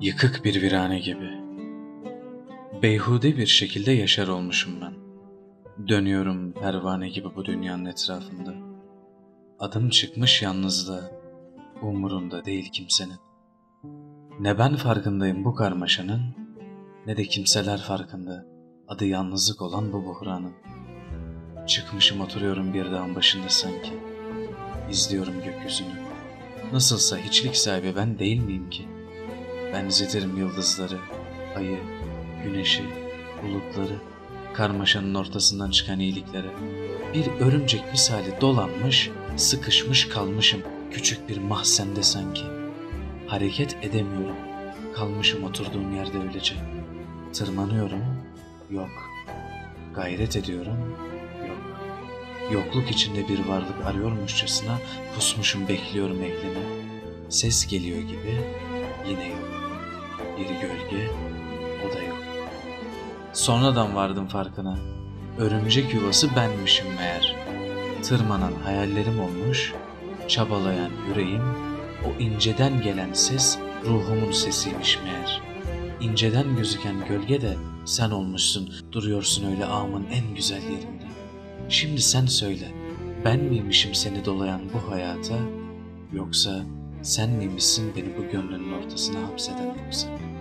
Yıkık bir virane gibi. Beyhude bir şekilde yaşar olmuşum ben. Dönüyorum pervane gibi bu dünyanın etrafında. Adım çıkmış yalnızda, umurunda değil kimsenin. Ne ben farkındayım bu karmaşanın, ne de kimseler farkında adı yalnızlık olan bu buhranın. Çıkmışım oturuyorum bir dağın başında sanki. İzliyorum gökyüzünü. Nasılsa hiçlik sahibi ben değil miyim ki? Benzetirim yıldızları, ayı, güneşi, bulutları, karmaşanın ortasından çıkan iyiliklere. Bir örümcek misali dolanmış, sıkışmış kalmışım küçük bir mahzende sanki. Hareket edemiyorum, kalmışım oturduğum yerde öylece. Tırmanıyorum, yok. Gayret ediyorum, yok. Yokluk içinde bir varlık arıyormuşçasına pusmuşum bekliyorum ehlini. Ses geliyor gibi, yine yok. Bir gölge, o da yok. Sonradan vardım farkına. Örümcek yuvası benmişim meğer. Tırmanan hayallerim olmuş, çabalayan yüreğim, o inceden gelen ses ruhumun sesiymiş meğer. İnceden gözüken gölge de sen olmuşsun, duruyorsun öyle ağımın en güzel yerinde. Şimdi sen söyle, ben miymişim seni dolayan bu hayata, yoksa sen miymişsin beni bu gönlünün ortasına hapseden yoksa?''